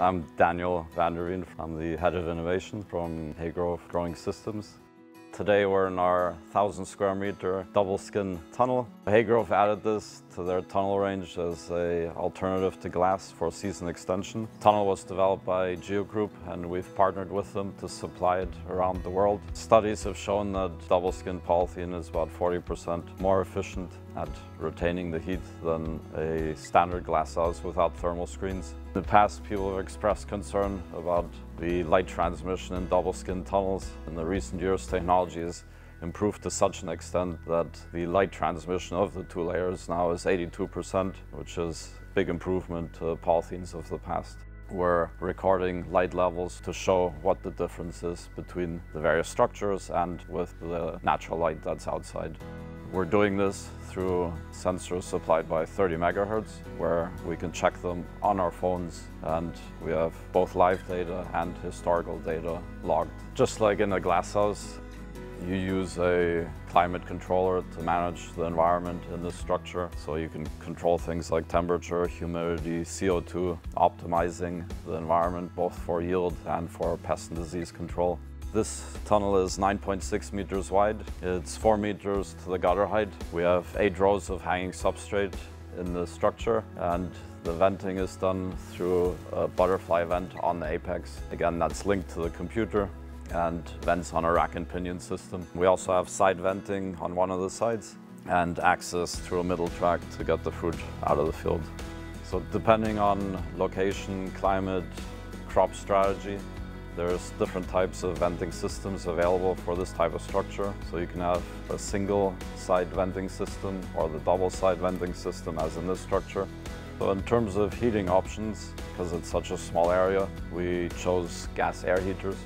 I'm Daniel van der Veen. I'm the head of innovation from Haygrove Growing Systems. Today we're in our 1,000 square meter double skin tunnel. Haygrove added this their tunnel range as a alternative to glass for season extension. Tunnel was developed by Geogroup and we've partnered with them to supply it around the world. Studies have shown that double skin polythene is about 40% more efficient at retaining the heat than a standard glass house without thermal screens. In the past, people have expressed concern about the light transmission in double skin tunnels. In the recent years, technology has improved to such an extent that the light transmission of the two layers now is 82%, which is a big improvement to polythenes of the past. We're recording light levels to show what the difference is between the various structures and with the natural light that's outside. We're doing this through sensors supplied by 30MHz, where we can check them on our phones and we have both live data and historical data logged. Just like in a glasshouse, you use a climate controller to manage the environment in the structure. So you can control things like temperature, humidity, CO2, optimizing the environment both for yield and for pest and disease control. This tunnel is 9.6 meters wide. It's 4 meters to the gutter height. We have 8 rows of hanging substrate in the structure and the venting is done through a butterfly vent on the apex. Again, that's linked to the computer and vents on a rack and pinion system. We also have side venting on one of the sides and access through a middle track to get the fruit out of the field. So depending on location, climate, crop strategy, there's different types of venting systems available for this type of structure. So you can have a single side venting system or the double side venting system as in this structure. So in terms of heating options, because it's such a small area, we chose gas air heaters.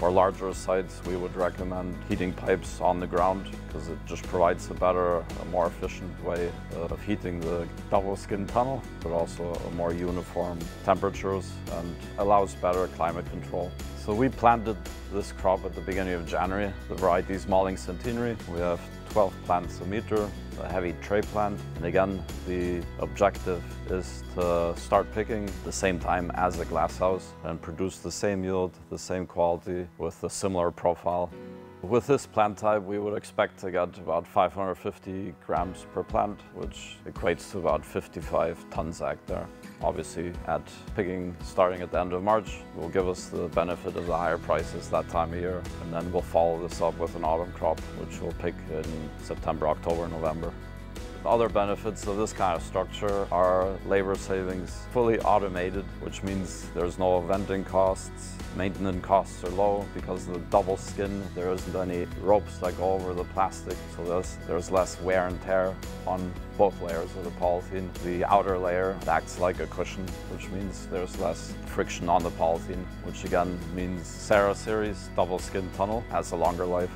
For larger sites, we would recommend heating pipes on the ground because it just provides a better, a more efficient way of heating the double skin tunnel, but also a more uniform temperatures and allows better climate control. So we planted this crop at the beginning of January. The variety is Malling Centenary. We have 12 plants a meter, a heavy tray plant. And again, the objective is to start picking the same time as a glasshouse and produce the same yield, the same quality with a similar profile. With this plant type, we would expect to get about 550 grams per plant, which equates to about 55 tons hectare. Obviously, at picking starting at the end of March will give us the benefit of the higher prices that time of year. And then we'll follow this up with an autumn crop, which we'll pick in September, October, November. Other benefits of this kind of structure are labor savings, fully automated, which means there's no venting costs, maintenance costs are low because of the double skin. There isn't any ropes that go over the plastic, so there's, there's less wear and tear on both layers of the polythene. The outer layer acts like a cushion, which means there's less friction on the polythene, which again means Sarah series double skin tunnel has a longer life.